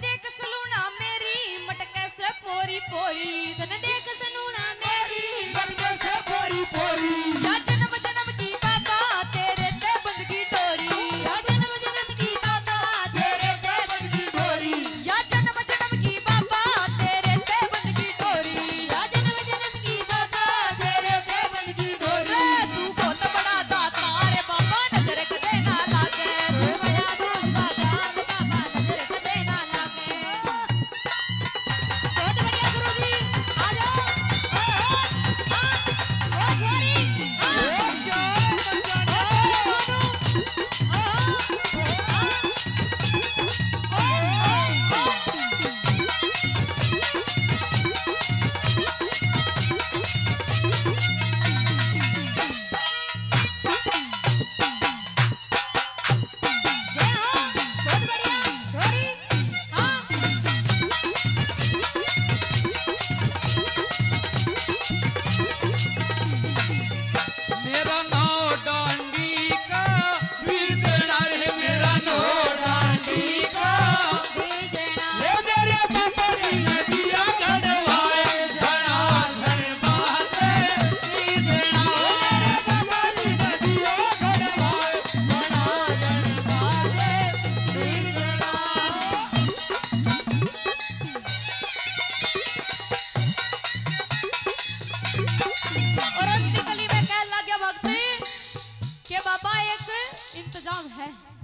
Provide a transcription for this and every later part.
देख सलूना मेरी मटके से पोरी पोरी देख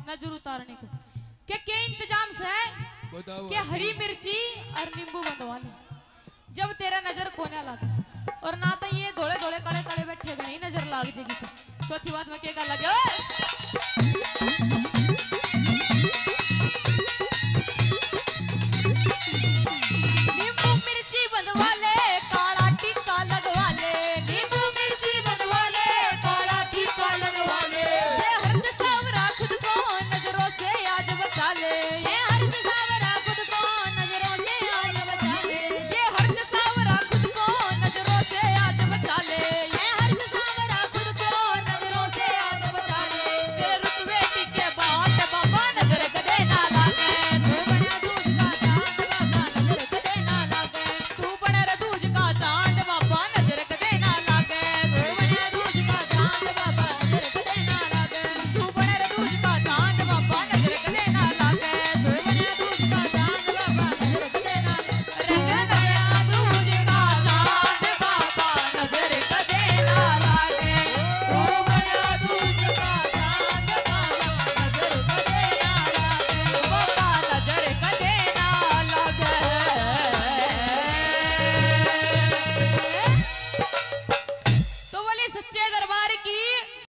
नज़र उतारने को। के के इंतज़ाम से के हरी मिर्ची और नींबू बंधवा जब तेरा नज़र कोने लगे और ना तो ये धोले धोले काले काले बैठे नहीं नज़र लाग जाएगी चौथी बात में क्या लगे